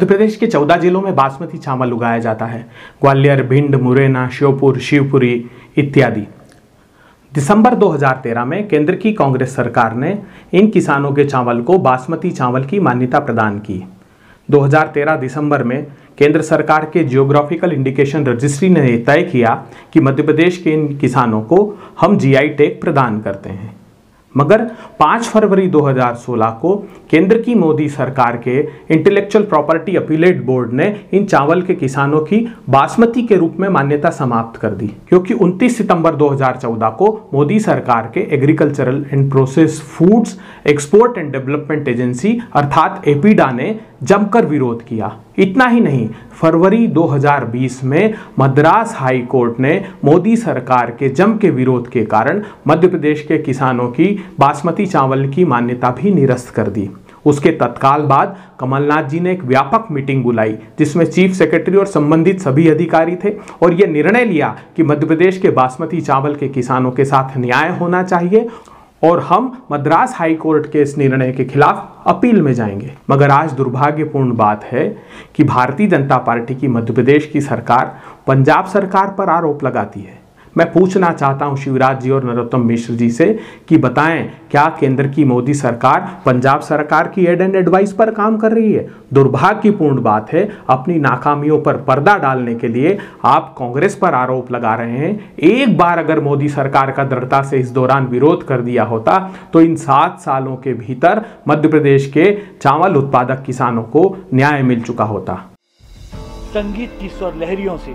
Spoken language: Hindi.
मध्य प्रदेश के चौदह जिलों में बासमती चावल उगाया जाता है। ग्वालियर, भिंड, मुरैना, श्योपुर, शिवपुरी इत्यादि। दिसंबर 2013 में केंद्र की कांग्रेस सरकार ने इन किसानों के चावल को बासमती चावल की मान्यता प्रदान की। 2013 दिसंबर में केंद्र सरकार के जियोग्राफिकल इंडिकेशन रजिस्ट्री ने तय किया कि मध्य प्रदेश के इन किसानों को हम जीआई टैग प्रदान करते हैं। मगर 5 फरवरी 2016 को केंद्र की मोदी सरकार के इंटेलेक्चुअल प्रॉपर्टी अपीलेट बोर्ड ने इन चावल के किसानों की बासमती के रूप में मान्यता समाप्त कर दी, क्योंकि 29 सितंबर 2014 को मोदी सरकार के agricultural and process foods export and development agency अर्थात एपीडा ने जमकर विरोध किया। इतना ही नहीं, फरवरी 2020 में मद्रास हाई कोर्ट ने मोदी सरकार के जम के विरोध के कारण मध्य प्रदेश के किसानों की बासमती चावल की मान्यता भी निरस्त कर दी। उसके तत्काल बाद कमलनाथ जी ने एक व्यापक मीटिंग बुलाई, जिसमें चीफ सेक्रेटरी और संबंधित सभी अधिकारी थे और ये निर्णय लिया कि मध्य प्रदेश के बासमती चावल के किसानों के साथ न्याय होना चाहिए और हम मद्रास हाई कोर्ट के इस निर्णय के खिलाफ अपील में जाएँगे। मगर आज दुर्भाग्यपूर्ण बात है कि भारतीय जनता पार्टी की मध्य प्रदेश की सरकार पंजाब सरकार पर आरोप लगाती है। मैं पूछना चाहता हूँ शिवराज जी और नरोत्तम मिश्र जी से कि बताएँ, क्या केंद्र की मोदी सरकार पंजाब सरकार की एड एंड एडवाइस पर काम कर रही है? दुर्भाग्यपूर्ण बात है, अपनी नाकामियों पर पर्दा डालने के लिए आप कांग्रेस पर आरोप लगा रहे हैं। एक बार अगर मोदी सरकार का दृढ़ता से इस दौरान विरोध कर दिया होता तो इन सात सालों के भीतर मध्य प्रदेश के चावल उत्पादक किसानों को न्याय मिल चुका होता। संगीत की स्वर लहरियों से